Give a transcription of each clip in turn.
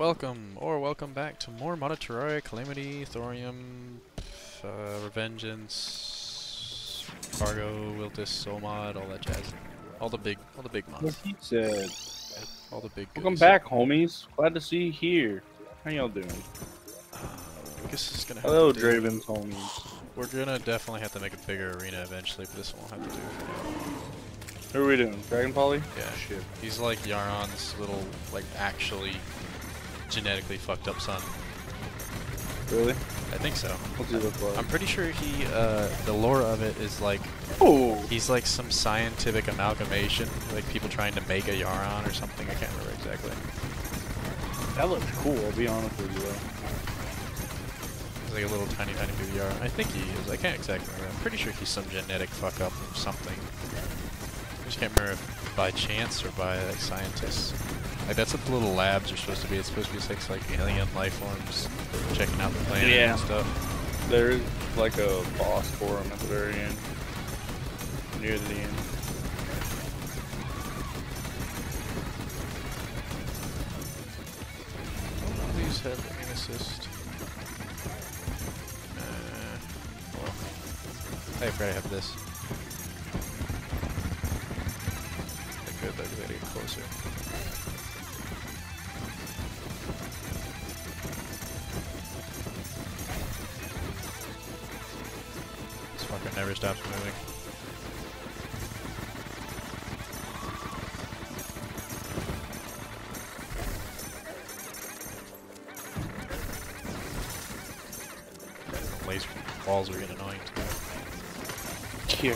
welcome or welcome back to more Mod Terraria, Calamity, Thorium, uh, Revengeance, Fargo, Wiltis, Solmod, all that jazz. All the big, all the big mods. he said. All the big. Welcome goodies. back, homies. Glad to see you here. How y'all doing? Uh, I guess it's gonna. Hello, to Draven's homies. We're gonna definitely have to make a bigger arena eventually, but this won't have to do for now. Who are we doing? Dragonfolly? Yeah. Shit. He's like Yharon's little, like, actually genetically fucked up son. Really? I think so. What's he look like? I'm pretty sure he, uh, the lore of it is like, oh! he's like some scientific amalgamation, like people trying to make a Yharon or something, I can't remember exactly. That looks cool, I'll be honest with you. though. He's like a little tiny, tiny baby Yharon. I think he is, I can't exactly remember. I'm pretty sure he's some genetic fuck up or something. I just can't remember if by chance or by, like, scientists. Like, that's what the little labs are supposed to be. It's supposed to be just like alien life forms checking out the planet Yeah. and stuff. There is like a boss for him at the very end. Near the end. These have aim assist. Uh, well, I forgot I have this. I could, but I gotta get closer. Stops moving. Laser balls are getting annoying too. Here.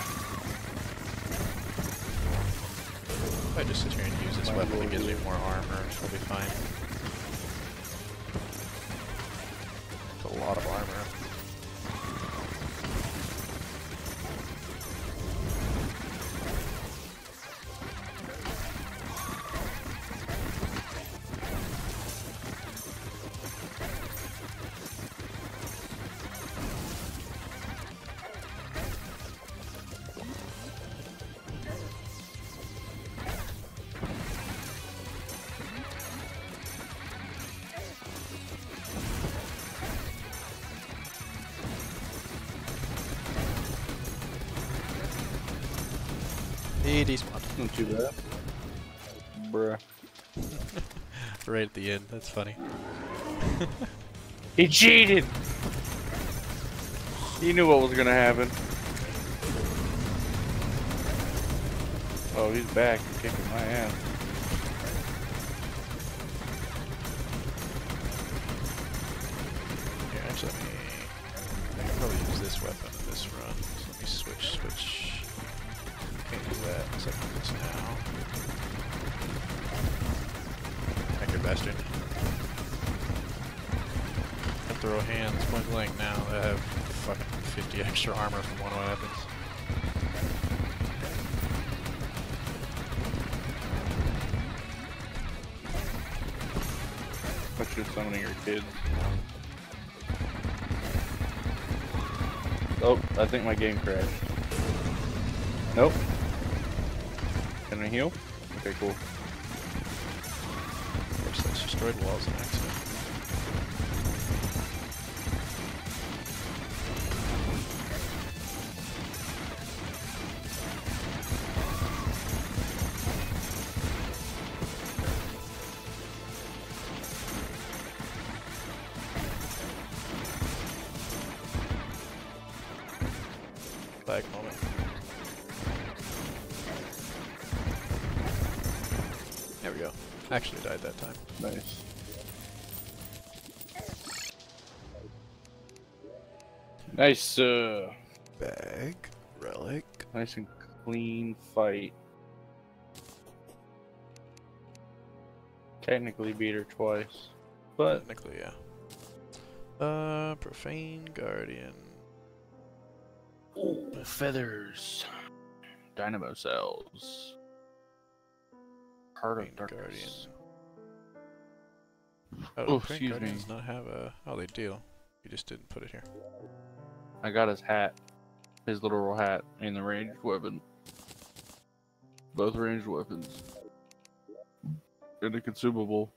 If I just sit here and use this weapon, it gives me more armor, so I'll be fine. Right at the end, that's funny. He cheated! He knew what was gonna happen. Oh, he's back. Kicking my ass. Summoning kids. Oh, I think my game crashed. Nope. Can I heal? Okay, cool. Of course, destroyed walls in accident. Nice, uh, Bag. Relic. nice and clean fight. Technically beat her twice, but Technically, yeah. Uh, Profane Guardian. Ooh, feathers, dynamo cells, heart Profane of Guardian. darkness. Oh, Oh, Profane excuse Guardian me. does not have a. Oh, they do. You just didn't put it here. I got his hat, his literal hat, and the ranged weapon. Both ranged weapons. And a consumable.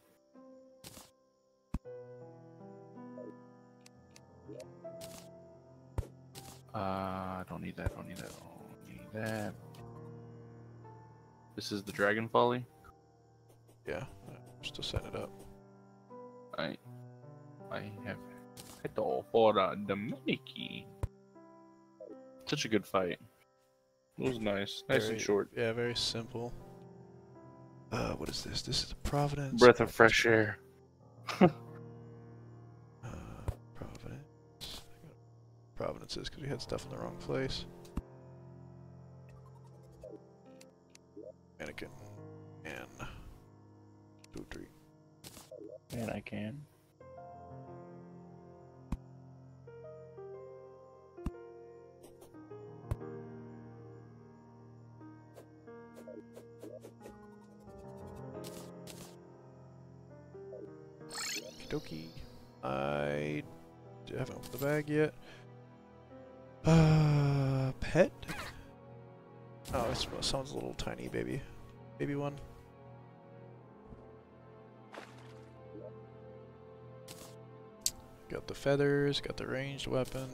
Uh, don't need that, don't need that, don't need that. This is the Dragonfolly? Yeah, just to set it up. I, I have had to for out the Dominican. Such a good fight. It was nice, nice Very- and short. Yeah, very simple. Uh, what is this? This is Providence. Breath of fresh air. Uh, Providence. Providence is because we had stuff in the wrong place. Mannequin. And. Two, three. And I can. Bag yet. Uh, pet? Oh, it sounds a little tiny baby. Baby one. Got the feathers, got the ranged weapon,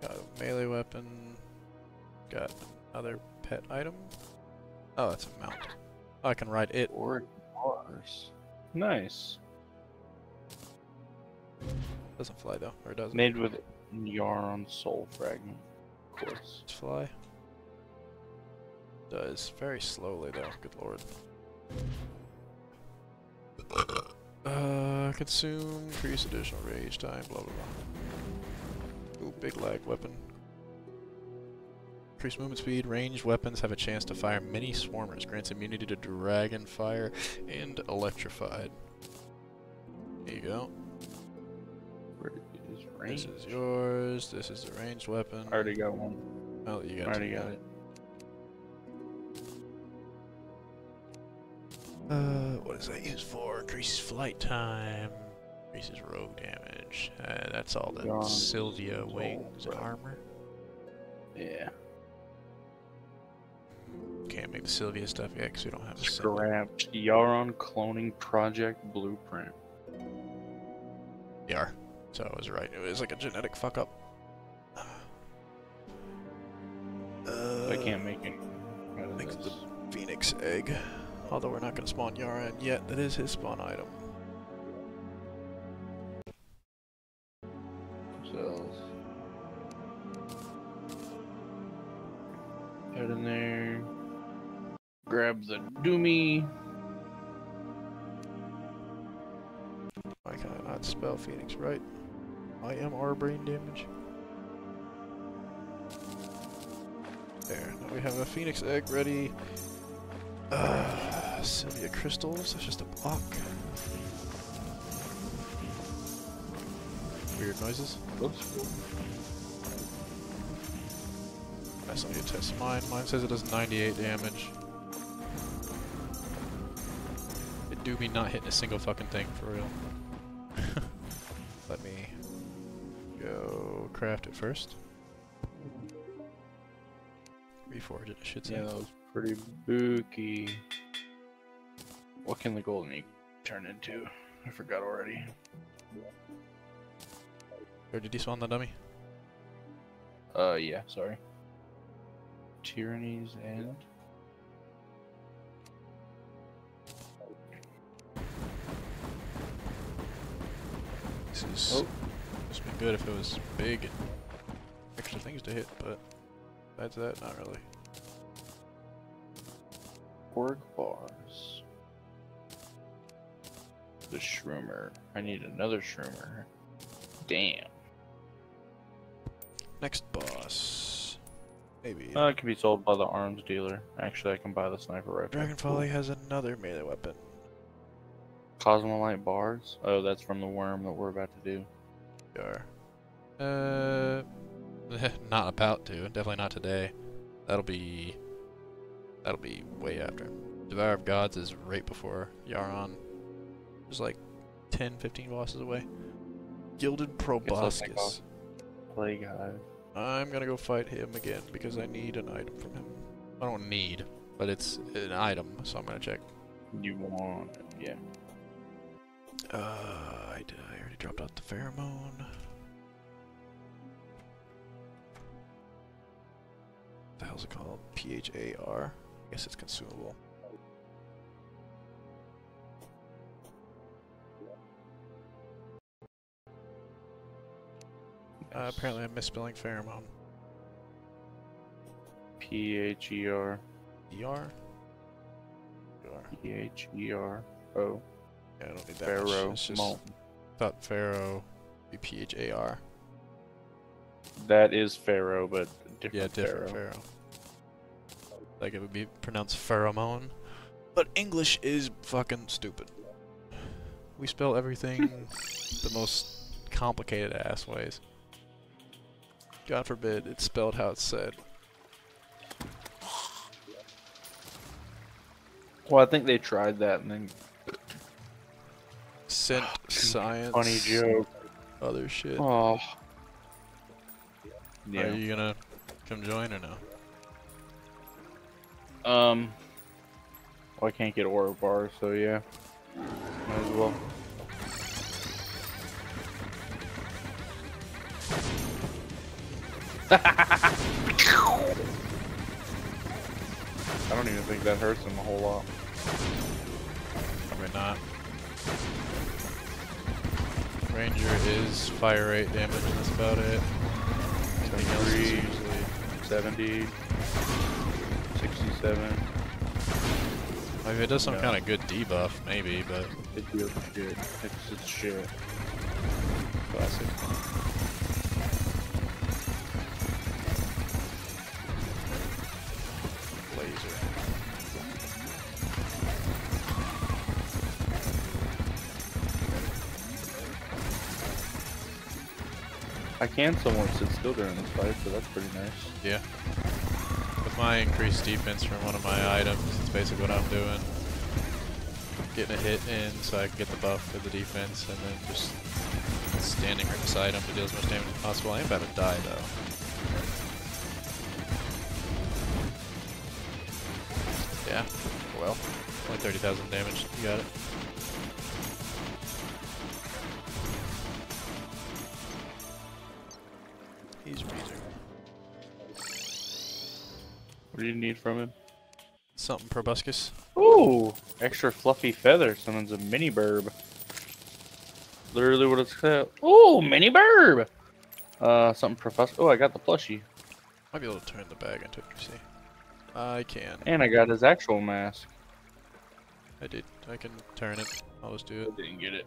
got a melee weapon, got another pet item. Oh, that's a mount. Oh, I can ride it. Or bars. Nice. Doesn't fly though, or does? Made with Yharon Soul Fragment. Of course. Does fly? Does very slowly though. Good lord. Uh, consume, increase additional rage time, blah blah blah. Ooh, big lag weapon. Increase movement speed. Ranged weapons have a chance to fire many swarmers. Grants immunity to dragon fire and electrified. There you go. Where is This is yours. This is the ranged weapon. I already got one. Oh, you I got already got it. Uh, what does that use for? Increases flight time, increases rogue damage. Uh, that's all the Gone. Silva It's wings and armor. Yeah. Can't make the Silva stuff yet because we don't have the Silva. Scrapped Yharon Cloning Project Blueprint. Yeah. So I was right. It was like a genetic fuck up. Uh, I can't make it. out of make this. the Phoenix egg. Although we're not going to spawn Yharon yet. That is his spawn item. cells. Head in there. Grab the Doomy. Why can I not spell Phoenix right? I am our brain damage. There, now we have a Phoenix egg ready. Uh, Silva crystals, that's just a block. Weird noises. Looks cool. Nice, let me test mine. Mine says it does 98 damage. It do me not hitting a single fucking thing, for real. Craft it first. Reforge it, I should say. Yeah, that was pretty booky. What can the golden egg turn into? I forgot already. Or did you spawn the dummy? Uh, yeah, sorry. Tyranny's End. This is Oh. This would be good if it was big and extra things to hit, but besides that, not really. Org bars. The Shroomer. I need another Shroomer. Damn. Next boss. Maybe. Uh, it can be sold by the arms dealer. Actually, I can buy the sniper rifle. Dragonfolly has another melee weapon. Cosmolite bars. Oh, that's from the worm that we're about to do. Are. Uh, not about to. Definitely not today. That'll be. That'll be way after. Devour of Gods is right before Yharon. There's like 10, 15 bosses away. Gilded Guess I'll take Proboscis. Play guy. I'm gonna go fight him again because I need an item from him. I don't need, but it's an item, so I'm gonna check. You want? Yeah. Uh, I did. I already dropped out the pheromone. The hell's it called? P H A R. I guess it's consumable. Uh, apparently, I'm misspelling pheromone. P H E R E R. E R. P H E R O. Yeah, I don't need that much. Pharaoh. It's just Mo- thought pharaoh be P H A R. That is Pharaoh, but different, Yeah, different Pharaoh. pharaoh. Like it would be pronounced pheromone, but English is fucking stupid. We spell everything the most complicated ass ways. God forbid it's spelled how it's said. Well, I think they tried that and then Scent, science, funny joke. other shit. Oh. Are you gonna come join or no? Um. Well, I can't get aura bars, so yeah. Might as well. I don't even think that hurts him a whole lot. Probably not. Ranger is fire rate damage, and that's about it. Everything else is usually 70, 67. I mean, it does some kind of good debuff, maybe, but It feels shit. It's, it's shit. classic. Can somewhat sit still during this fight, so that's pretty nice. Yeah. With my increased defense from one of my items, it's basically what I'm doing. Getting a hit in so I can get the buff for the defense, and then just standing right beside him to deal as much damage as possible. I am about to die though. Yeah. Well, only 30,000 damage. You got it. Do you need from him? Something proboscis. Ooh, extra fluffy feather. Someone's a mini burb. Literally what it's called. Ooh, mini burb. Uh, something professor. Oh, I got the plushie, Might be able to turn the bag into it, you see. I can. and I got his actual mask. I did. I can turn it. I'll just do it. I didn't get it.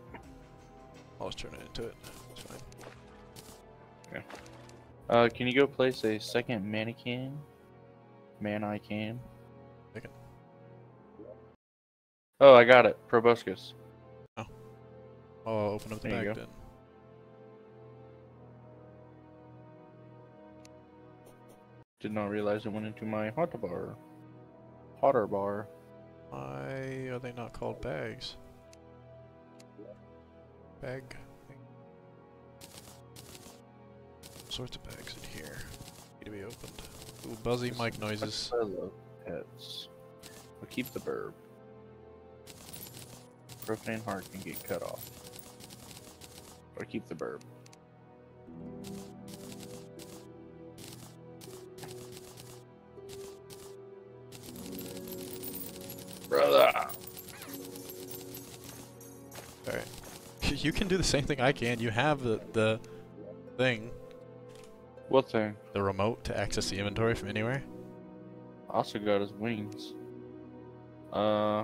I'll just turn it into it. It's fine. Uh, can you go place a second mannequin? Man, I can. Second. Oh, I got it. Proboscis. Oh, I'll open up the There you bag then. Did not realize it went into my hot bar. Hotter bar. Why are they not called bags? Bag. thing. All sorts of bags in here. Need to be opened. Ooh, buzzy mic noises. I love pets. But keep the burb. Profane heart can get cut off. Or keep the burb. Brother! Alright. You can do the same thing I can. You have the, the thing, What thing? the remote to access the inventory from anywhere. Also got his wings. Uh,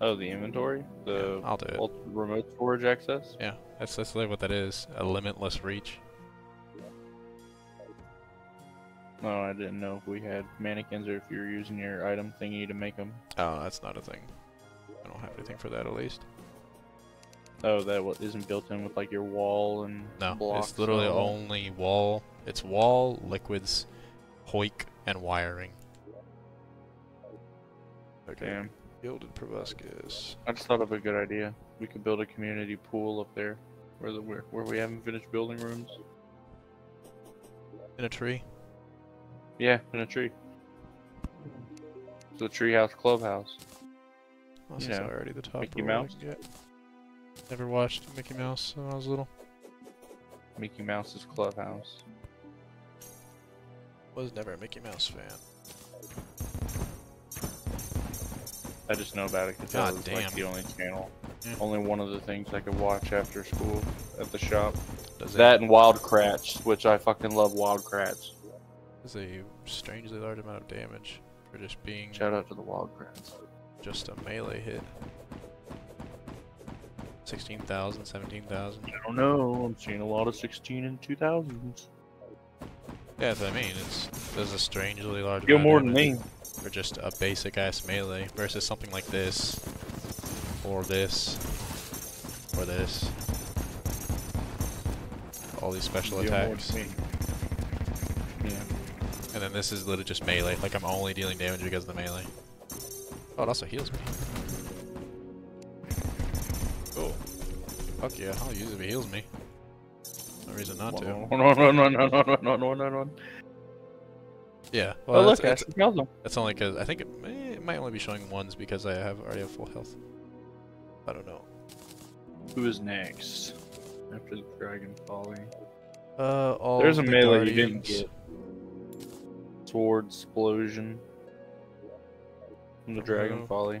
oh, the inventory? The I'll do it. remote storage access? Yeah, that's that's literally what that is. A limitless reach. No, I didn't know if we had mannequins or if you were using your item thingy to make them. Oh, that's not a thing. I don't have anything for that at least. Oh, that what isn't built in with like your wall and No, blocks it's literally and only wall. It's wall, liquids, hoik, and wiring. Okay. Damn. Gilded proboscis. I just thought of a good idea. We could build a community pool up there, where the where, where we haven't finished building rooms. In a tree. Yeah, in a tree. So the treehouse clubhouse. This You is know, already the top Mickey roll I Mouse? Never watched Mickey Mouse when I was little. Mickey Mouse's Clubhouse. Was never a Mickey Mouse fan. I just know about it because that was damn. like the only channel. Yeah. Only one of the things I could watch after school at the shop. Does that and Wild Kratts, which I fucking love Wild Kratts. Is a strangely large amount of damage for just being. Shout out to the Wild Kratts. Just a melee hit. 16,000, 17,000. I don't know. I'm seeing a lot of 16 and 2000s. Yeah, that's what I mean. It's there's a strangely large amount more than me. for just a basic ass melee versus something like this, or this, or this. All these special more attacks, than me. Yeah. and then this is literally just melee. Like I'm only dealing damage because of the melee. Oh, it also heals me. Fuck yeah, I'll use it if it heals me. No reason not to. No, no, no, no, no, no, no, no, no, no. Yeah. Oh, Well, look, that's, Ashley kills him. that's only because I think it, may, it might only be showing ones because I have already have full health. I don't know. Who is next? After the Dragon Folly. Uh, all There's a the melee you didn't get. Sword Explosion. From the Dragon Oh. Folly.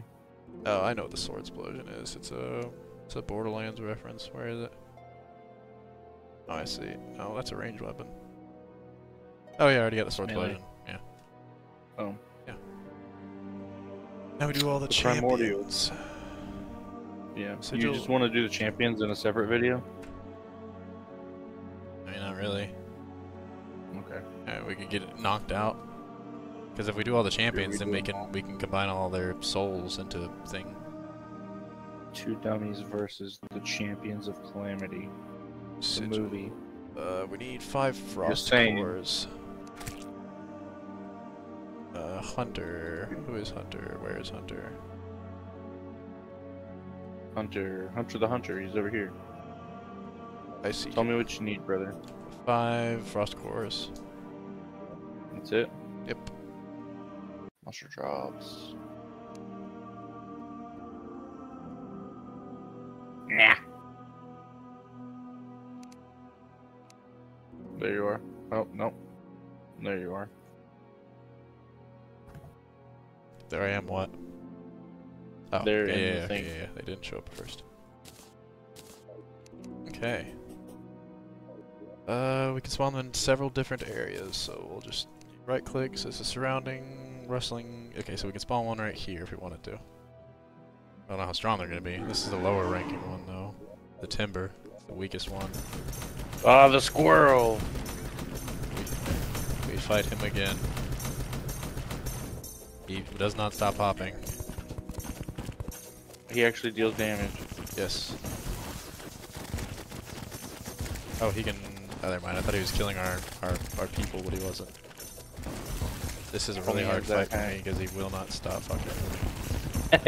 Oh, I know what the sword explosion is. It's a it's a Borderlands reference. Where is it? Oh, I see. Oh, that's a ranged weapon. Oh yeah, I already got the sword Melee. explosion. Yeah. Oh. Yeah. Now we do all the, The primordial. champions. Yeah. So you just want to do the champions in a separate video? I mean, not really. Okay. Uh, we could get it knocked out. Because if we do all the champions, then we can we can combine all their souls into a thing. Two dummies versus the champions of calamity. The movie. Uh, we need five frost cores. Uh, Hunter. Who is Hunter? Where is Hunter? Hunter. Hunter the Hunter. He's over here. I see. Tell me what you need, brother. Five frost cores. That's it. Yep. Monster drops. Nah. There you are. Oh, no. There you are. There I am. What? Oh, They're yeah, yeah, the yeah, okay, yeah, yeah. They didn't show up at first. Okay. Uh, we can spawn them in several different areas, so we'll just right click, says the surrounding, rustling. Okay, so we can spawn one right here if we wanted to. I don't know how strong they're gonna be. This is the lower ranking one though. The timber, the weakest one. Ah, the squirrel! We fight him again. He does not stop hopping. He actually deals damage. Yes. Oh, he can. Oh, never mind. I thought he was killing our our, our people, but he wasn't. This is a really hard fight for me because he will not stop fucking. He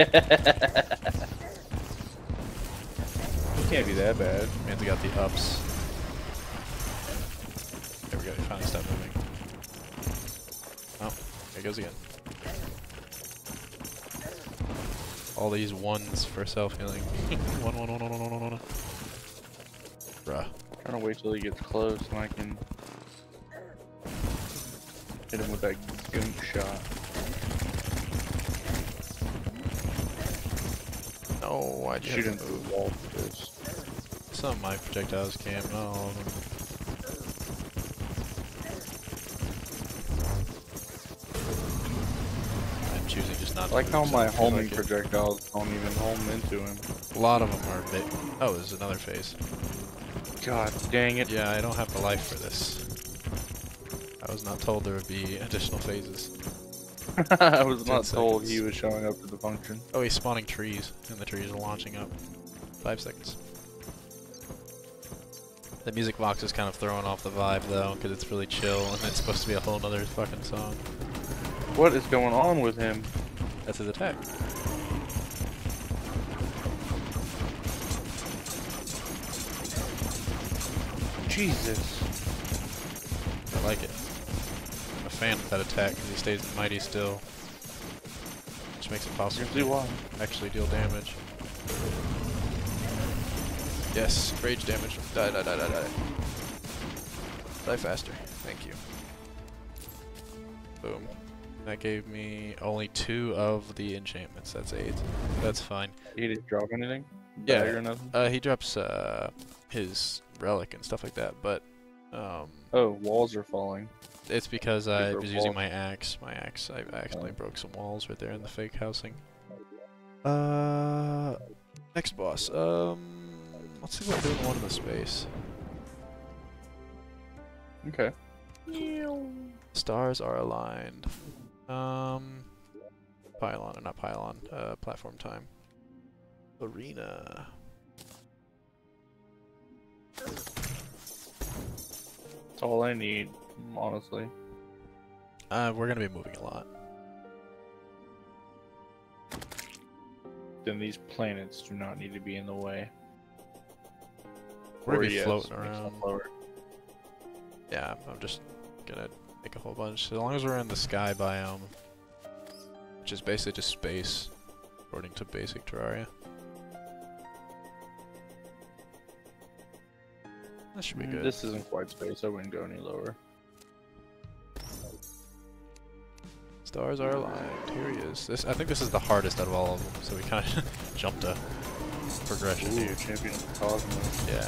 can't be that bad. Man's got the ups. There we go. He finally stopped moving. Oh, there he goes again. All these ones for self healing. one, one, one, one, one, one, one, one. Bruh. trying to wait till he gets close and I can hit him with that goon shot. No, why'd Shoot him have through the wall for this. Some of my projectiles can, not all of them. I'm choosing just not to like move how my homing could- projectiles don't even home into him. A lot of them are bit. Oh, there's another phase. God dang it. Yeah, I don't have the life for this. I was not told there would be additional phases. I was not told he was showing up to the function. Oh, he's spawning trees, and the trees are launching up. Five seconds. The music box is kind of throwing off the vibe though, because it's really chill, and it's supposed to be a whole other fucking song. What is going on with him? That's his attack. Jesus. Fan of that attack because he stays mighty still. Which makes it possible See why. to actually deal damage. Yes, rage damage. Die, die, die, die, die. Die faster. Thank you. Boom. That gave me only two of the enchantments. That's eight. That's fine. He didn't drop anything? Yeah. Or nothing? Uh, he drops uh his relic and stuff like that, but um, Oh, walls are falling. It's because I was using my axe. My axe, I accidentally broke some walls right there in the fake housing. Uh, next boss. Um, let's see what we're doing one in the space. Okay. Stars are aligned. Um, pylon or not pylon? Uh, platform time. Arena. That's all I need, honestly. Uh, we're gonna be moving a lot. Then these planets do not need to be in the way. We're gonna be floating around. Yeah, I'm just gonna make a whole bunch. As long as we're in the sky biome, which is basically just space, according to basic Terraria. That should be Mm, good. This isn't quite space. I wouldn't go any lower. Stars are aligned. Here he is. This I think this is the hardest out of all of them. So we kind of jumped a progression Ooh, champion of cosmos. Yeah.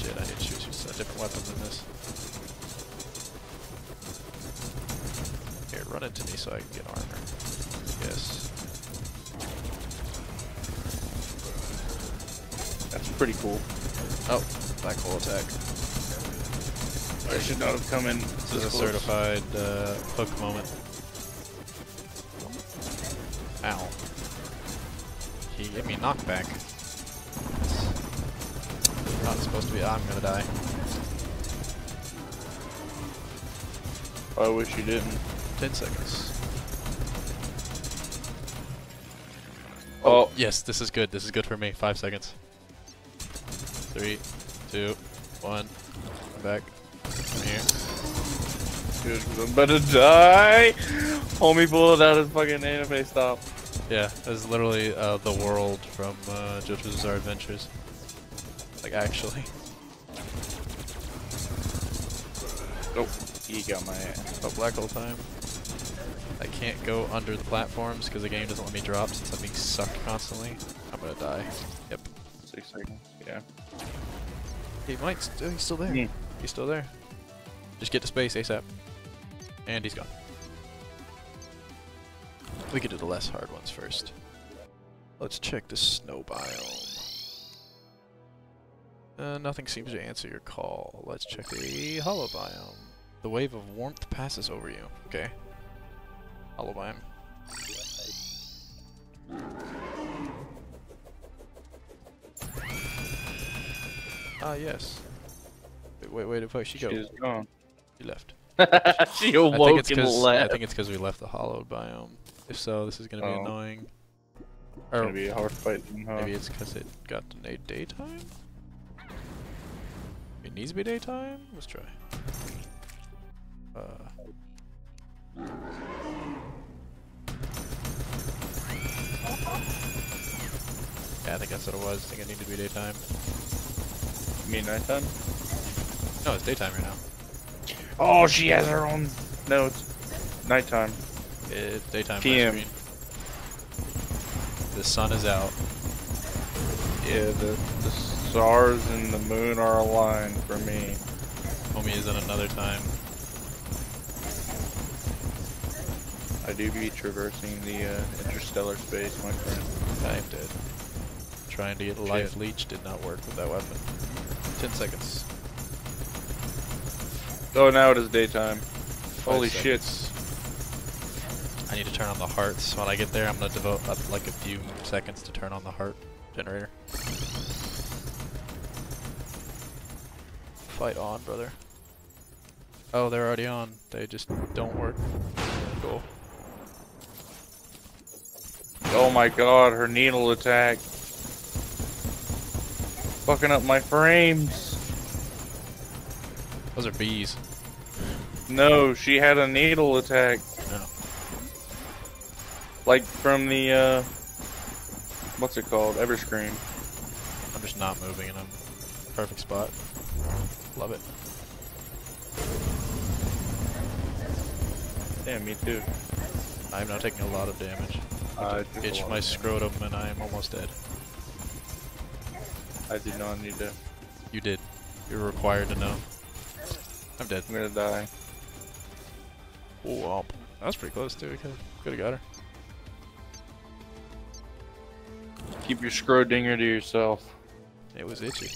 Shit, I need to choose a different weapon than this. Here, run into me so I can get armor. Yes. That's pretty cool. Oh, black hole attack. I should not have come in. This is a certified uh, hook moment. Ow. He gave me knockback. Not supposed to be. I'm gonna die. I wish you didn't. 10 seconds. Oh, Yes, this is good. This is good for me. Five seconds. Three, two, one. I'm back. I'm here. good. 'cause I'm about to die. Homie pulled out his fucking anime stop. Yeah, this is literally uh, the world from uh, JoJo's Bizarre Adventures. Like, actually. Oh, he got my ass. Oh, black hole time. I can't go under the platforms because the game doesn't let me drop since I'm being sucked constantly. I'm gonna die. Yep. Six seconds. Yeah. He might. St he's still there. Hmm. He's still there. Just get to space ASAP. And he's gone. We can do the less hard ones first. Let's check the snow biome. Uh, nothing seems to answer your call. Let's check the hollow biome. The wave of warmth passes over you. Okay. Hollow biome. Ah, yes. Wait, wait, wait, where she go? She's gone. She left. she I think awoke it's and because I think it's because we left the hollowed biome. If so, this is gonna be Oh. annoying. It's Or gonna be a hard fight. then, huh? maybe it's because it got delayed daytime. It needs to be daytime. Let's try. Uh. Yeah, I think that's what it was. I think it needed to be daytime. You mean nighttime? No, it's daytime right now. Oh, she has her own notes. Nighttime. It's daytime. PM. The sun is out. Yeah, the, the stars and the moon are aligned for me. Homie is in another time. I do be traversing the uh, interstellar space, my friend. I'm dead. Trying to get life leech did not work with that weapon. Ten seconds. Oh, now it is daytime. Five Holy shit. seconds. I need to turn on the hearts. When I get there, I'm gonna devote up like a few seconds to turn on the heart generator. Fight on, brother. Oh, they're already on. They just don't work. Cool. Oh my god, her needle attack. Fucking up my frames. Those are bees. No, she had a needle attack. No. Like from the, uh, what's it called? Everscream. I'm just not moving in a perfect spot. Love it. Damn, me too. I'm now taking a lot of damage. I a Itch my scrotum and I am almost dead. I did not need to. You did. You're required to know. I'm dead. I'm gonna die. Oh. That was pretty close too. Could have got her. Keep your Scrodinger to yourself. It was itchy.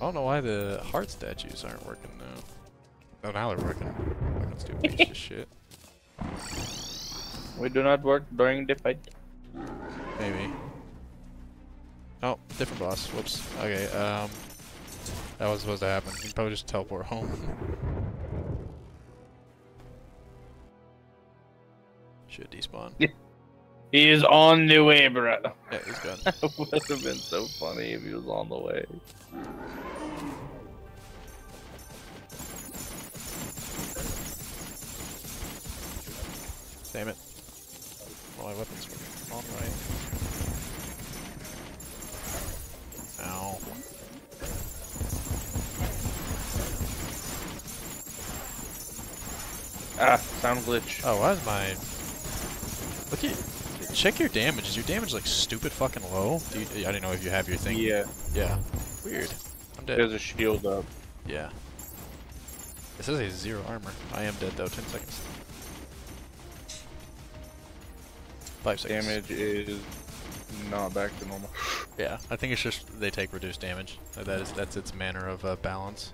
I don't know why the heart statues aren't working though. Oh, now they're working. Fucking stupid piece of shit. We do not work during the fight. Maybe. Oh, different boss. Whoops. Okay, um... That was supposed to happen. You can probably just teleport home. Should despawn. Yeah. He is on the way, bro. Yeah, he's gone. would have been so funny if he was on the way. Damn it. Well, my weapons were on right. Ah, sound glitch. Oh, why is my... Look at... Check your damage. Is your damage like stupid fucking low? Do you, I don't know if you have your thing. yeah, Yeah. Weird. I'm dead. there's a shield up. Yeah. It says a zero armor. I am dead though. Ten seconds. Five seconds. Damage is not back to normal. Yeah, I think it's just they take reduced damage. That is that's its manner of uh, balance.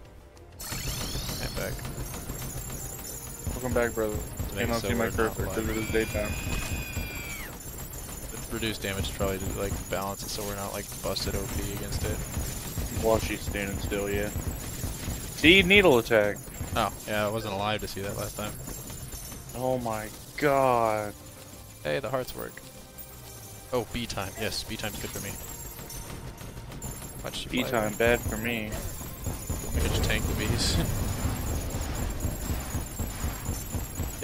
And back. Welcome back, brother. Make Cannot so see my cursor because it is daytime. The reduced damage is probably to like balance it so we're not like busted OP against it. While she's standing still, yeah. See, needle attack. Oh, yeah, I wasn't alive to see that last time. Oh my god. Hey, the hearts work. Oh, B time. Yes, B time's good for me. Watch B time, bad for me. I just tank the bees.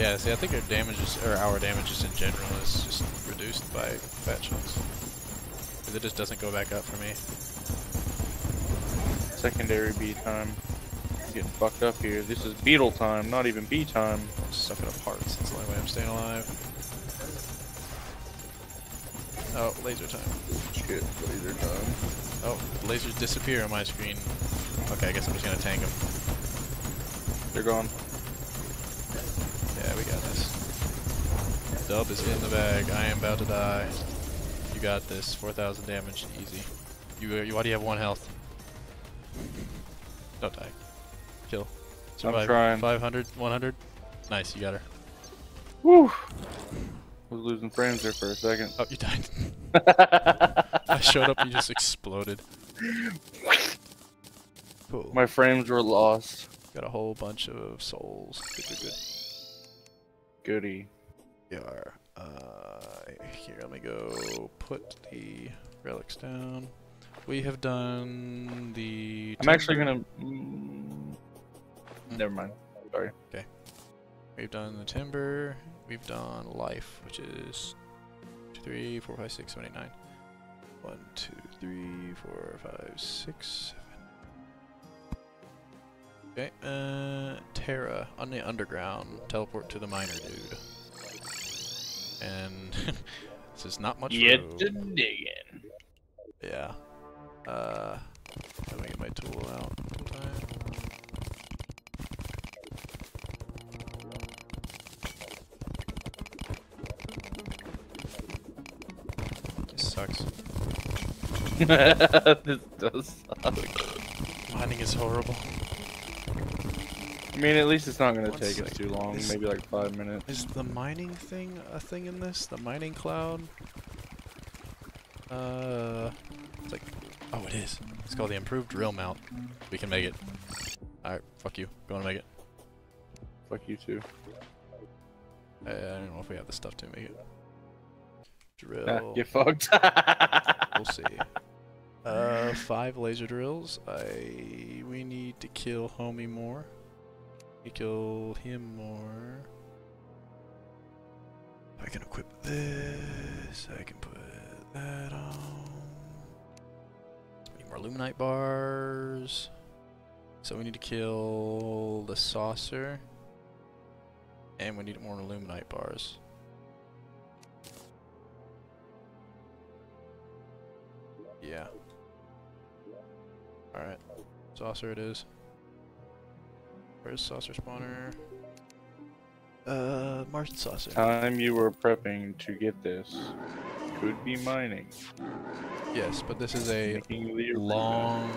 yeah, see, I think our damages, or our damages in general, is just reduced by fat chunks. 'Cause it just doesn't go back up for me. Secondary B time. I'm getting fucked up here. This is beetle time, not even B time. Sucking up hearts. That's the only way I'm staying alive. Oh, laser time. Shit, laser time. Oh, lasers disappear on my screen. Okay, I guess I'm just gonna tank them. They're gone. Yeah, we got this. Dub is in the bag. I am about to die. You got this. 4,000 damage. Easy. You, uh, you, why do you have one health? Don't die. Kill. I'm trying. 500, 100. Nice, you got her. Woo! Was losing frames there for a second. Oh, you died. I showed up, you just exploded. Cool. My frames were lost. Got a whole bunch of souls. Good, good, good. Goody. We are. Uh, here, let me go put the relics down. We have done the. I'm actually gonna. Mm, never mind. Sorry. Okay. We've done the timber. We've done life, which is two, three, four, five, six, seven, eight, nine. One, two, three, four, five, six, seven. Okay, uh, Terra on the underground. Teleport to the miner dude. And this is not much Yet room. to digging. Yeah. Uh, let me get my tool out. This sucks. this does suck. Mining is horrible. I mean, at least it's not gonna One take us too long. Is- Maybe like five minutes. Is the mining thing a thing in this? The mining cloud? Uh, it's like, oh, it is. It's called the improved drill mount. We can make it. Alright, fuck you. Go and make it. Fuck you too. I, I don't know if we have the stuff to make it. Drill. Ah, get fucked. We'll see. Uh, five laser drills. I we need to kill homie more. Kill him more. I can equip this. I can put that on. Need more luminite bars. So we need to kill the saucer. And we need more illuminite bars. Yeah. Alright. Saucer it is. Where's saucer spawner? Uh, Martian saucer. Time you were prepping to get this could be mining. Yes, but this is a Making the arena. long,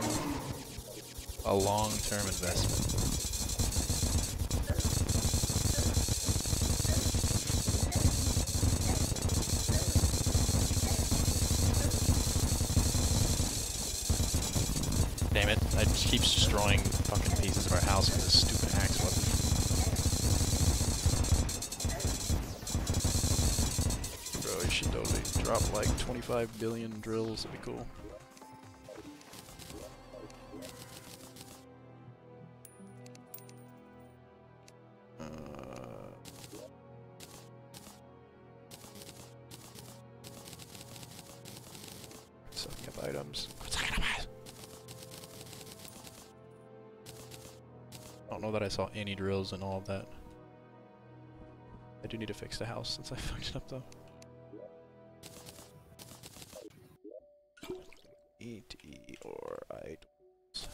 a long-term investment. Destroying fucking pieces of our house with this stupid axe weapon. Bro, you should totally drop like 25 billion drills, that'd be cool. Saw any drills and all of that. I do need to fix the house since I fucked it up though. ET or items.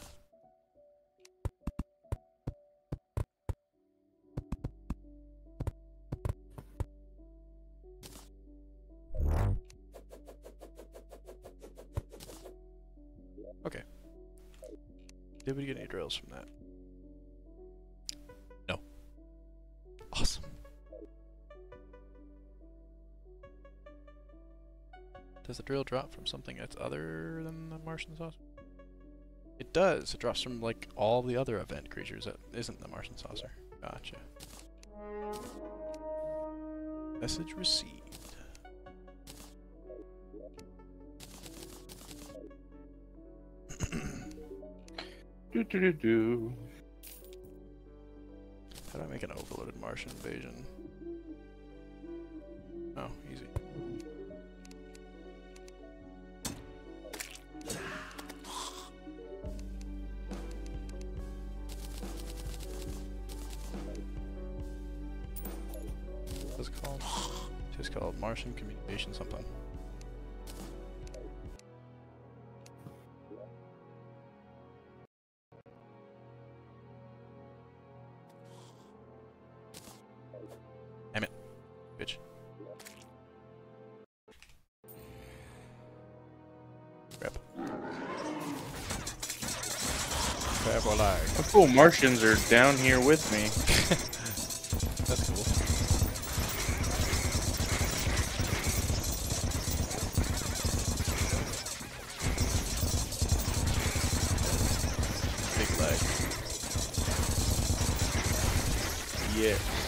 Okay. Did we get any drills from that? The drill drop from something that's other than the Martian saucer? It does. It drops from like all the other event creatures that isn't the Martian saucer. Gotcha. Message received. Do do do do. How do I make an overloaded Martian invasion? Cool Martians are down here with me. That's cool. Big lag. Yes.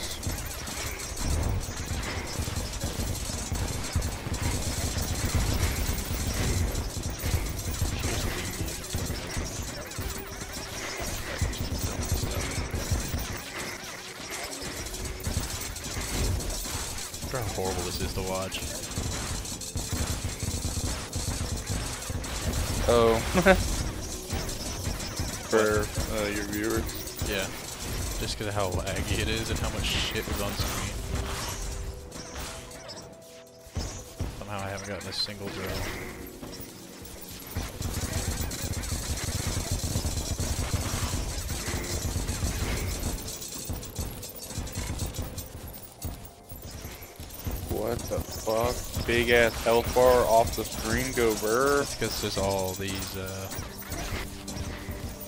To watch. Oh. For uh, your viewers. Yeah. Just because of how laggy it is and how much shit is on screen. Somehow I haven't gotten a single drill. Big ass health bar off the screen go burr. Because there's all these, uh,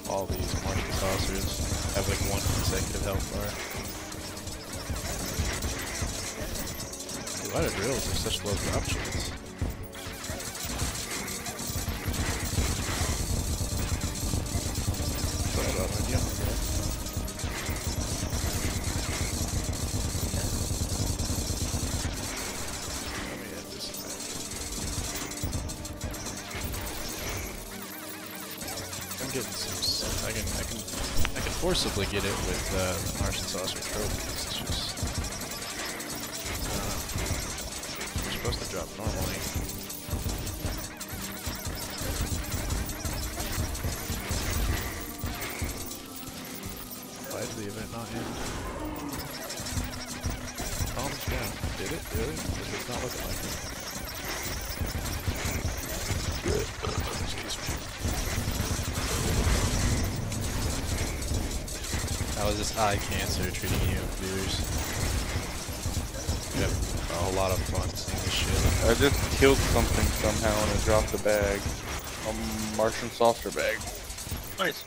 all these Martian saucers have like one consecutive health bar. Dude, why do drills have such low drop chance? I get it with uh, the Martian saucer trophies. It's just. Uh, they're supposed to drop normally. Why did the event not end? Did it? Really? Because it's not looking like it. Excuse me. How is this eye cancer treating you, viewers? We have a whole lot of fun seeing this shit. I just killed something somehow and it dropped a bag. A Martian saucer bag. Nice.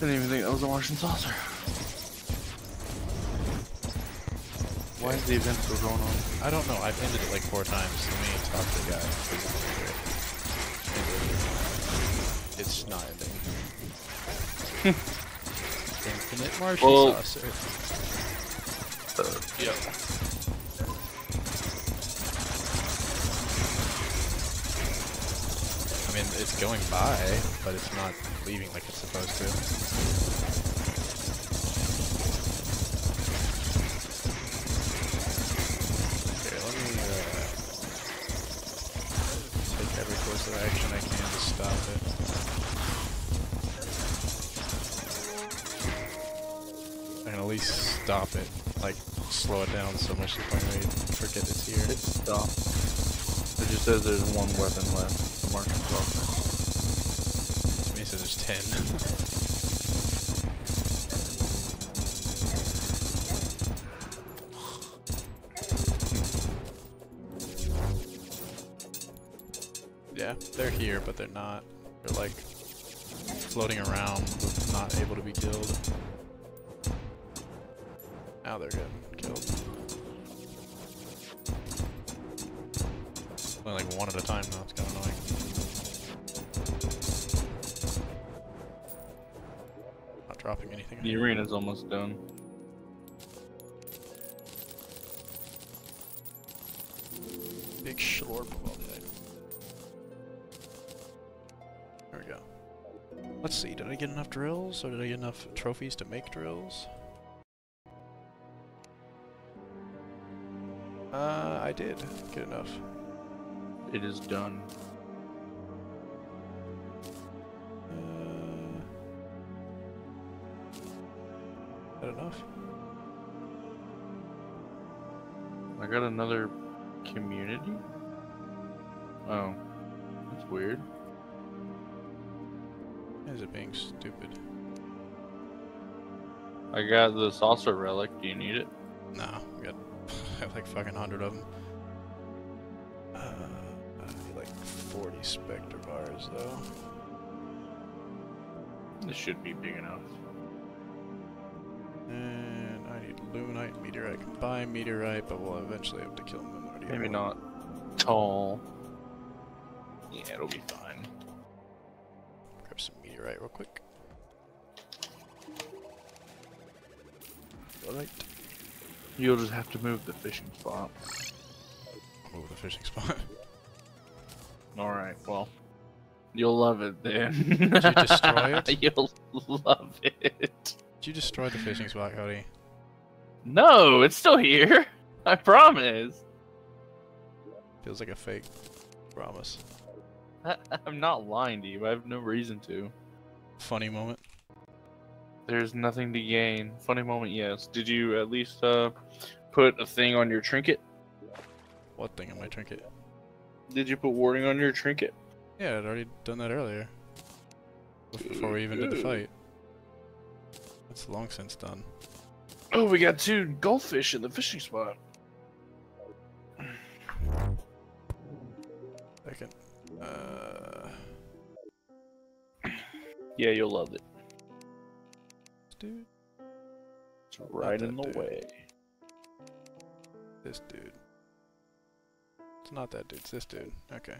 Didn't even think that was a Martian saucer. Why is the event still going on? I don't know. I've ended it like four times. Let me talk to the guy. It's not ending. Martian Well- saucer. Uh, yeah. I mean, it's going by, but it's not leaving like it's supposed to. Slow it down so much the point forget it's here. It stopped. It just says there's one weapon left. The. To me, it says there's 10. yeah, they're here, but they're not. They're like floating around, not able to be killed. Now they're getting killed. Only like one at a time now, it's kind of annoying. Not dropping anything. The arena's almost done. Big schlorp of all that. There we go. Let's see, did I get enough drills, or did I get enough trophies to make drills? Did get enough. It is done. Uh, that enough? I got another community? Oh. That's weird. Is it being stupid? I got the saucer relic. Do you need it? No, I got I have like fucking hundred of them. 40 Spectre bars though. This should be big enough. And I need Luminite Meteorite. I can buy Meteorite, but we'll eventually have to kill Luminite. Maybe not tall. Yeah, it'll be fine. Grab some Meteorite real quick. Alright. You'll just have to move the fishing spot. Move the fishing spot. Alright, well. You'll love it then. Did you destroy it? You'll love it. Did you destroy the fishing spot, Cody? No, it's still here. I promise. Feels like a fake promise. I, I'm not lying to you. I have no reason to. Funny moment. There's nothing to gain. Funny moment, yes. Did you at least uh put a thing on your trinket? What thing on my trinket? Did you put warding on your trinket? Yeah, I'd already done that earlier. Before we even did the fight. That's long since done. Oh, we got two goldfish in the fishing spot. Second. Uh, Yeah, you'll love it. dude. It's right in the dude. way. This dude. It's not that dude, it's this dude. Okay.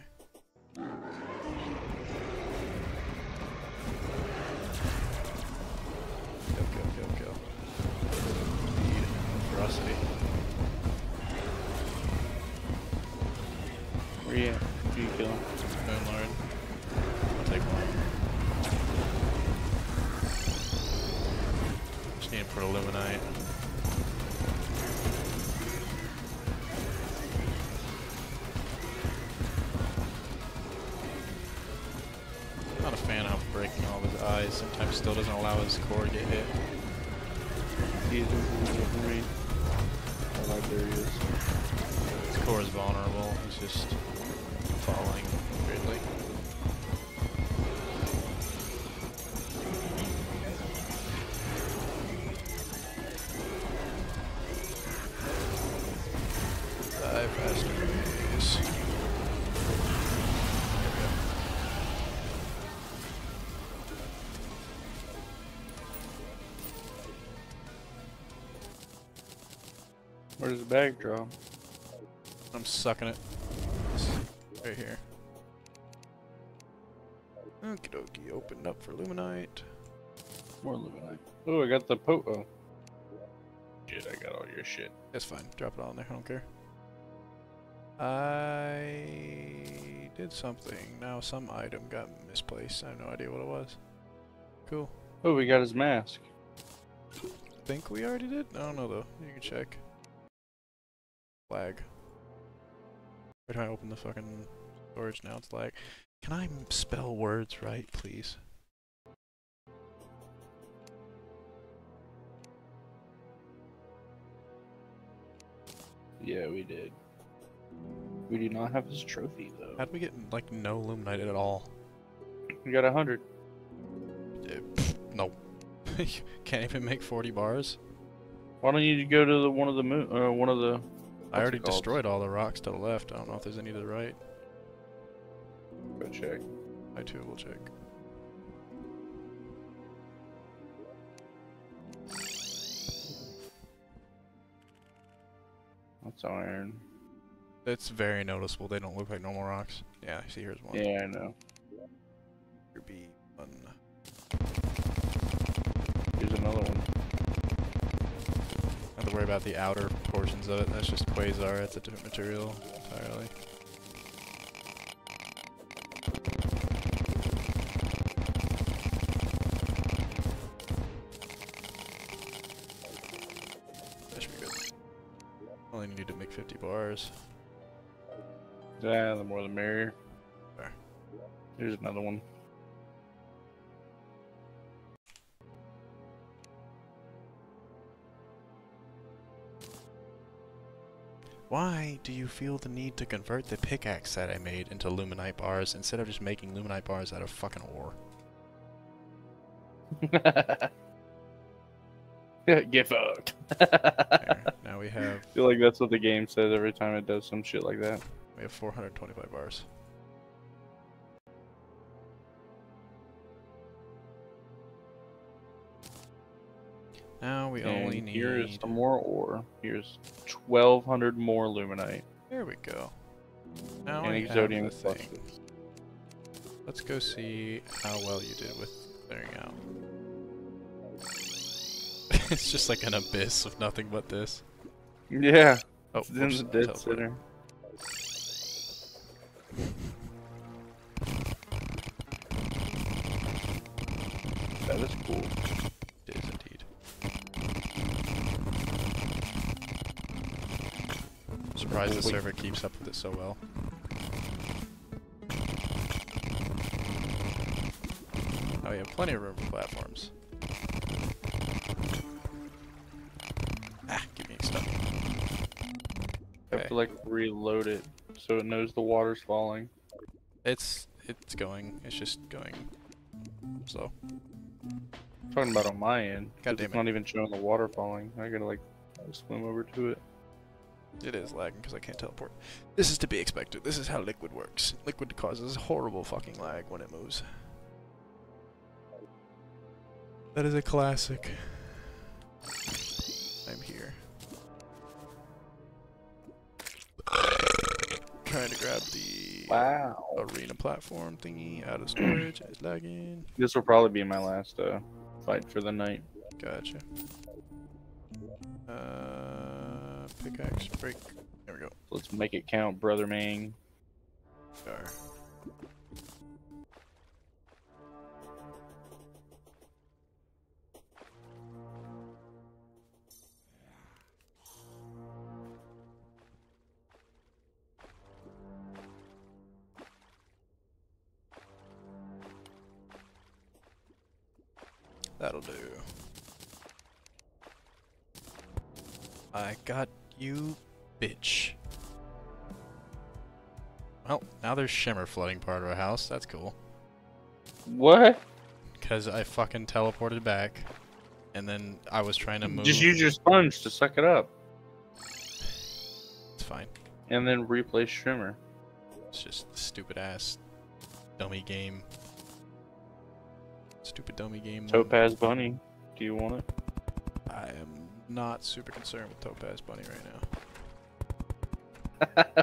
Kill, kill, kill, kill. Need ferocity. Where you at? Who you killing? Moon Lord. I'll take one. Just need to put Illuminite. Allow his core to hit. Where's the bag drop? I'm sucking it. Right here. Okie dokie, opened up for Luminite. More Luminite. Oh, I got the po. Oh. Shit, I got all your shit. That's fine. Drop it all in there. I don't care. I did something. Now some item got misplaced. I have no idea what it was. Cool. Oh, we got his mask. Think we already did? I don't know though. You can check. Lag. Every time I open the fucking storage now it's lag. Can I spell words right, please? Yeah, we did. We do not have his trophy though. How'd we get like no Luminite at all? We got a hundred. Uh, no. Can't even make 40 bars? Why don't you go to the one of the moon? Uh, one of the. I already destroyed all the rocks to the left. I don't know if there's any to the right. Go check. I too will check. That's iron. It's very noticeable. They don't look like normal rocks. Yeah, I see, here's one. Yeah, I know. Here be one. Here's another one. Not to worry about the outer portions of it. That's just quasar. It's a different material entirely. That should be good. Only need to make 50 bars. Yeah, the more the merrier. There. Here's another one. Why do you feel the need to convert the pickaxe that I made into luminite bars instead of just making luminite bars out of fucking ore? Get fucked. There. now we have I feel like that's what the game says every time it does some shit like that. we have 425 bars. Now we only and need. here's some more ore. Here's 1200 more luminite. There we go. Now and exodium thing. Let's go see how well you did with clearing out. it's just like an abyss of nothing but this. Yeah, Oh, it's in the dead center. That is cool. It is indeed. Surprised the server keeps up with it so well. Oh, we have plenty of room for platforms. Ah, keep getting stuck. I have to like reload it so it knows the water's falling. It's it's going. It's just going slow. I'm talking about on my end. God damn it's it. not even showing the water falling. I gotta like swim over to it. It is lagging because I can't teleport. This is to be expected. This is how liquid works. Liquid causes horrible fucking lag when it moves. That is a classic. I'm here. Trying to grab the Wow. arena platform thingy out of storage. It's lagging. This will probably be my last uh, fight for the night. Gotcha. Uh, pickaxe break. There we go. Let's make it count, brother man. There. That'll do. I got You bitch. Well, now there's shimmer flooding part of our house. That's cool. What? Because I fucking teleported back. And then I was trying to move. Just use your sponge to suck it up, It's fine. and then replace shimmer. It's just the stupid ass dummy game. Stupid dummy game. Topaz bunny. Do you want it? I am not super concerned with Topaz Bunny right now.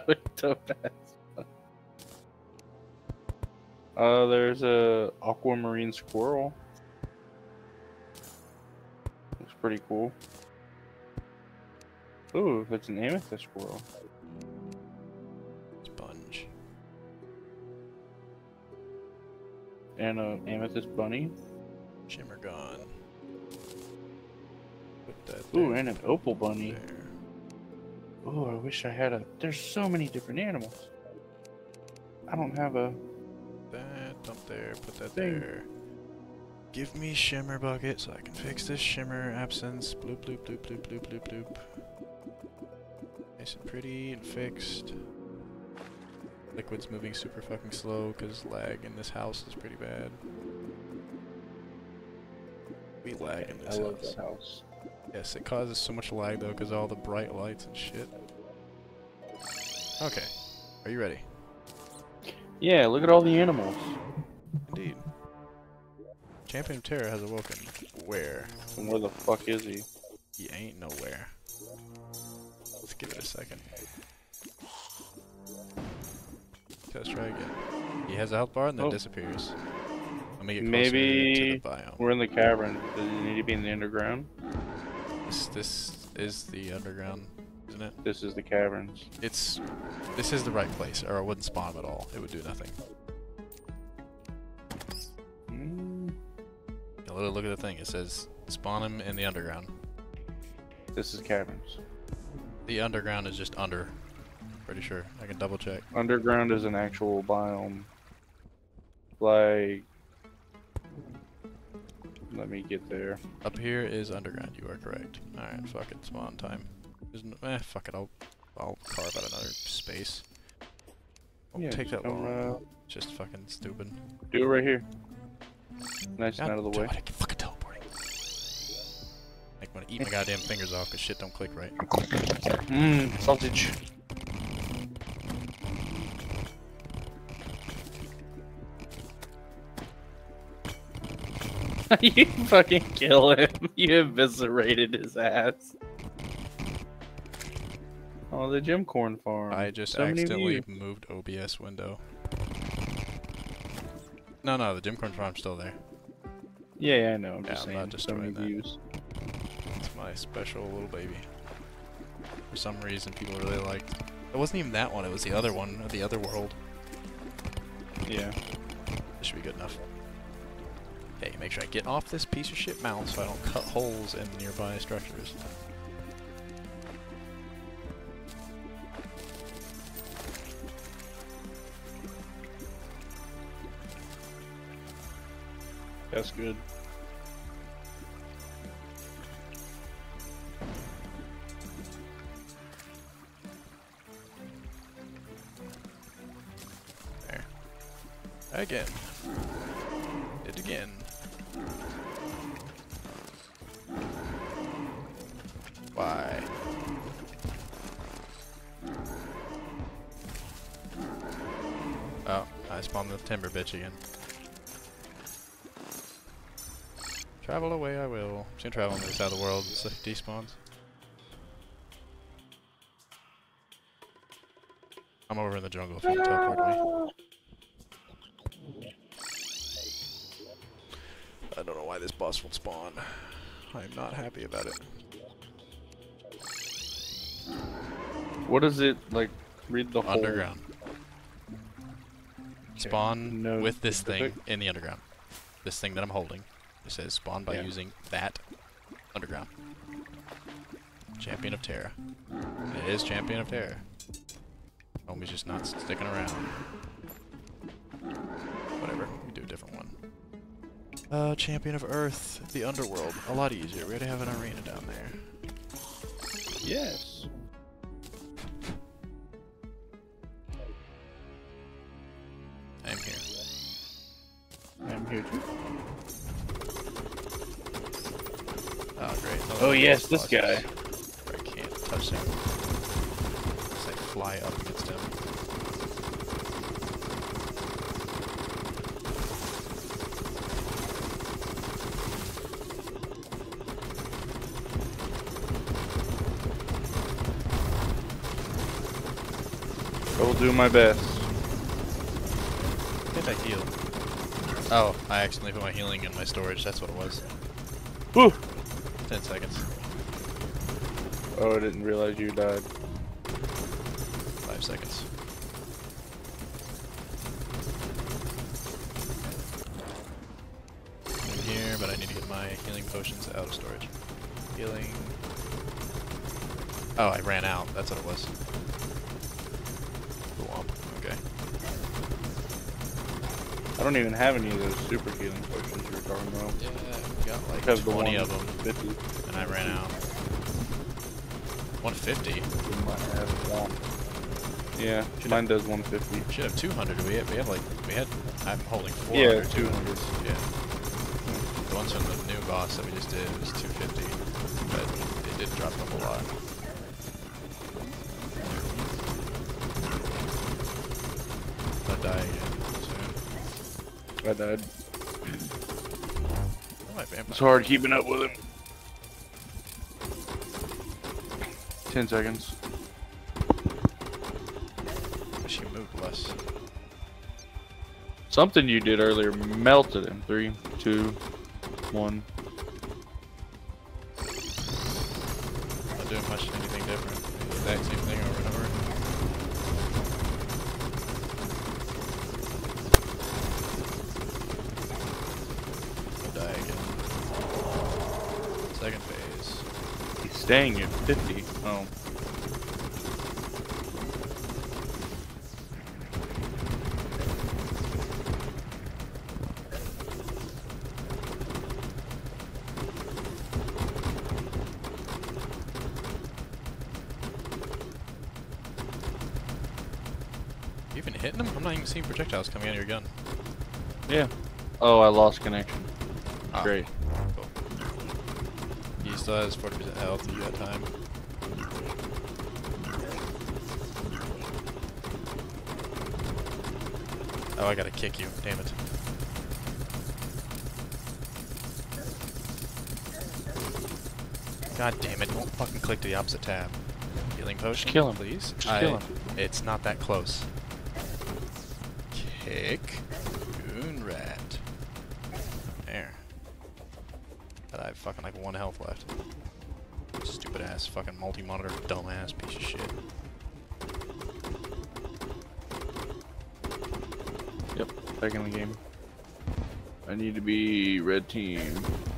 With Topaz. Uh, there's a aquamarine squirrel. Looks pretty cool. Ooh, it's an amethyst squirrel. Sponge. And a amethyst bunny. Shimmer gone. Ooh, and an opal bunny. Ooh, I wish I had a. There's so many different animals. I don't have a. That, dump there, put that Thing. there. Give me shimmer bucket so I can fix this shimmer absence. Bloop, bloop, bloop, bloop, bloop, bloop, bloop. Nice and pretty and fixed. Liquid's moving super fucking slow because lag in this house is pretty bad. We lag in I this love house. Yes, it causes so much lag though because all the bright lights and shit. Okay, are you ready? Yeah, look at all the animals. Indeed. Champion of Terra has awoken. Where? And where the fuck is he? He ain't nowhere. Let's give it a second. Let's try again. He has a health bar and then Oh. disappears. Let me get closer Maybe to the biome. We're in the cavern. Does it need to be in the underground? This, this is the underground, isn't it? This is the caverns. It's this is the right place, or it wouldn't spawn him at all. It would do nothing. Mm, Look look at the thing. It says spawn him in the underground. this is caverns. The underground is just under. Pretty sure. I can double check. Underground is an actual biome. Like, let me get there. Up here is underground. You are correct. All right, fuck it. Spawn time. There's no, eh, fuck it. I'll I'll carve out another space. Won't Yeah, take just that long. just fucking stupid. do it right here. Nice and out of the way. I keep fucking teleporting. Like when I eat my goddamn fingers off because shit don't click right. Mmm, sausage. you fucking kill him. You eviscerated his ass. Oh, the Gemcorn farm. I just So accidentally moved OBS window. No, no, the Gemcorn farm's still there. Yeah, yeah, I know. I'm Yeah, just I'm saying. not so destroying that. views. It's my special little baby. For some reason, people really liked. It wasn't even that one. It was the other one, of the other world. Yeah. This should be good enough. Make sure I get off this piece of shit mount so I don't cut holes in the nearby structures. That's good. There. Again. Did again. Why? Oh, I spawned the timber bitch again. Travel away I will. Just gonna travel on the other side of the world so it despawns. I'm over in the jungle if you want to teleport me. Ah! This boss won't spawn. I'm not happy about it. What is it like? Read the whole. Underground. Spawn no with this thing specific? in the underground. This thing that I'm holding. It says spawn by Yeah. using that underground. Champion of Terra. It is Champion of Terra. Homie's just not sticking around. Uh, Champion of Earth, the Underworld. A lot easier. We already have an arena down there. Yes. I'm here. I'm here too. Oh, great. Oh, yes, this guy. Do my best. I think I heal. Oh, I accidentally put my healing in my storage. That's what it was. Whew. Ten seconds. Oh, I didn't realize you died. Five seconds. In here, but I need to get my healing potions out of storage. Healing. Oh, I ran out. That's what it was. Don't even have any of those super healing potions you were talking about. Yeah, we got like have 20 one of them, 50. and I ran out. 150? We might have one. Yeah, Should mine does 150. We should have 200. We have, we have like, we had, I'm holding 400. Yeah, 200. Yeah. The ones from the new boss that we just did was 250, but it did drop a lot. Died. My vampire. It's hard keeping up with him. 10 seconds. She moved less. Something you did earlier melted him. Three, two, one. Staying at 50. Oh. You even hitting him? I'm not even seeing projectiles coming out of your gun. Yeah. Oh, I lost connection. Ah, Great. Has 40% health. You got time. Oh, I gotta kick you. Damn it. God damn it. Don't fucking click to the opposite tab. Healing potion, kill him. please. Just I- kill him. It's not that close. Kick. Team.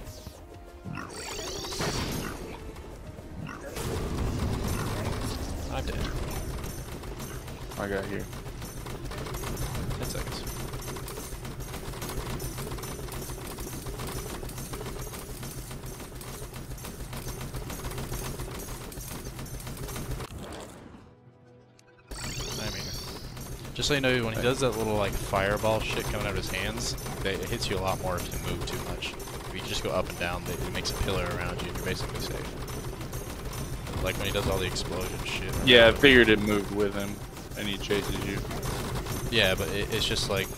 Just so you know, when he does that little like fireball shit coming out of his hands, they, it hits you a lot more if you move too much. If you just go up and down, they, it makes a pillar around you, and you're basically safe. Like when he does all the explosion shit. Yeah, I figured it moved with him, and he chases you. Yeah, but it, it's just like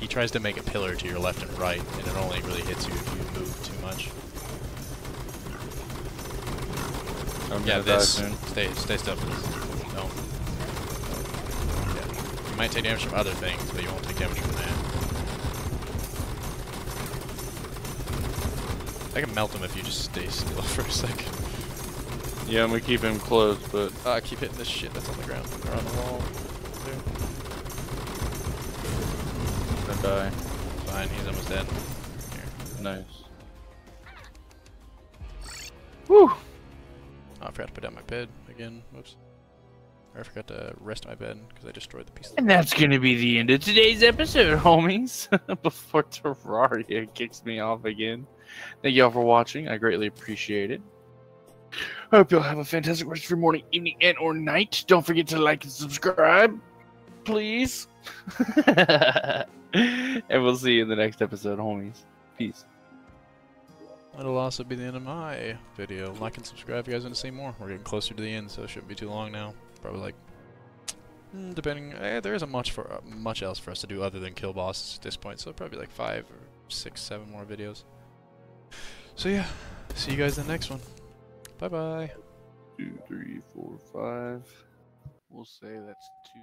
he tries to make a pillar to your left and right, and it only really hits you if you move too much. I'm yeah, this. soon. Stay, stay still. please. Yeah. You might take damage from other things, but you won't take damage from that. I can melt him if you just stay still for a second. Yeah, I'm gonna keep him close, but Uh, I keep hitting this shit that's on the ground or on the wall. There. I die. Fine, he's almost dead. Here. Nice. Whew. Oh, I forgot to put down my bed again. Whoops. I forgot to rest my bed because I destroyed the piece. Of And that's gonna be the end of today's episode, homies. Before Terraria kicks me off again. Thank y'all for watching. I greatly appreciate it. I hope y'all have a fantastic rest of your morning, evening, and or night. Don't forget to like and subscribe, please. and we'll see you in the next episode, homies. Peace. That'll also be the end of my video. Like and subscribe if you guys want to see more. We're getting closer to the end, so it shouldn't be too long now. Probably like, mm, depending. Eh, there isn't much for uh, much else for us to do other than kill bosses at this point. So probably like five or six, seven more videos. So yeah, see you guys in the next one. Bye bye. Two, three, four, five. We'll say that's two.